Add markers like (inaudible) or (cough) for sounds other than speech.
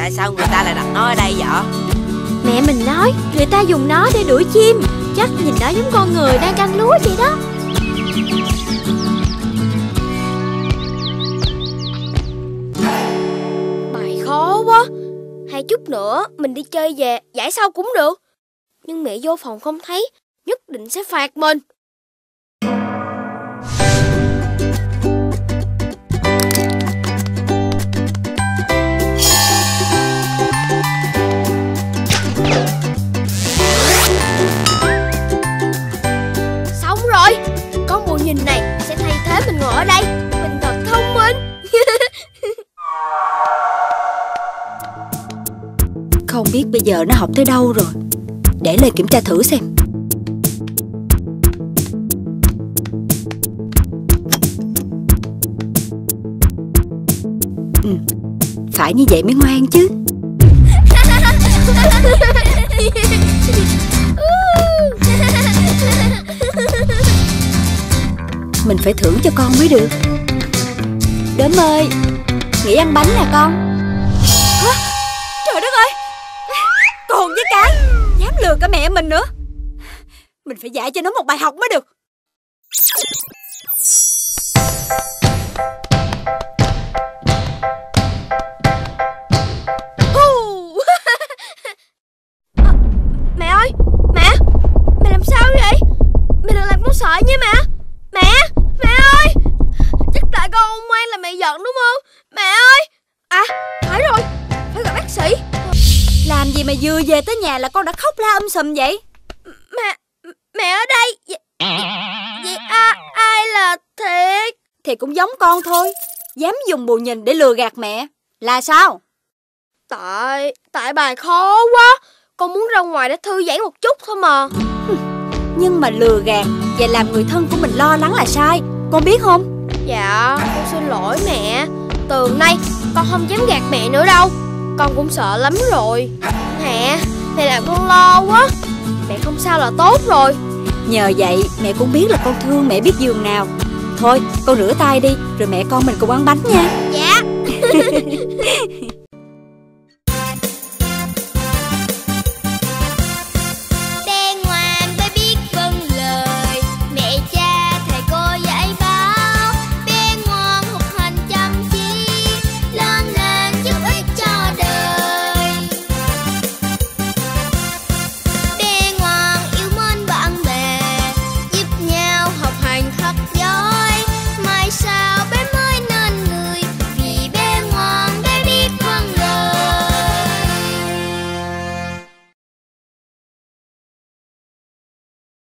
tại sao người ta lại đặt nó ở đây vậy? Mẹ mình nói, người ta dùng nó để đuổi chim. Chắc nhìn nó giống con người đang canh lúa vậy đó. Bài khó quá. Hai chút nữa, mình đi chơi về, giải sau cũng được. Nhưng mẹ vô phòng không thấy, Nhất định sẽ phạt mình. Không biết bây giờ nó học tới đâu rồi. Để lời kiểm tra thử xem. Ừ, Phải như vậy mới ngoan chứ. Mình phải thưởng cho con mới được. Đốm ơi Nghỉ ăn bánh nè con. Cái. Dám lừa cả mẹ mình nữa. Mình phải dạy cho nó một bài học mới được. (laughs) Ờ, mẹ ơi, Mẹ. Mẹ làm sao vậy? Mẹ đừng làm con sợ nha mẹ. Mẹ Mẹ ơi. Chắc tại con ông ngoan là mẹ giận đúng không? Mẹ ơi. À phải rồi. Phải gặp bác sĩ. Làm gì mà vừa về tới nhà là con đã khóc la um sùm vậy? Mẹ Mẹ ở đây. Vậy, vậy à, ai là Thiệt Thì cũng giống con thôi. Dám dùng bù nhìn để lừa gạt mẹ. Là sao? Tại Tại bài khó quá. Con muốn ra ngoài để thư giãn một chút thôi mà. Nhưng mà lừa gạt Và làm người thân của mình lo lắng là sai. Con biết không? Dạ con xin lỗi mẹ. Từ nay con không dám gạt mẹ nữa đâu Con cũng sợ lắm rồi. Mẹ Mẹ làm con lo quá. Mẹ không sao là tốt rồi. Nhờ vậy mẹ cũng biết là con thương mẹ biết giường nào. Thôi con rửa tay đi Rồi mẹ con mình cùng ăn bánh nha. Dạ (laughs)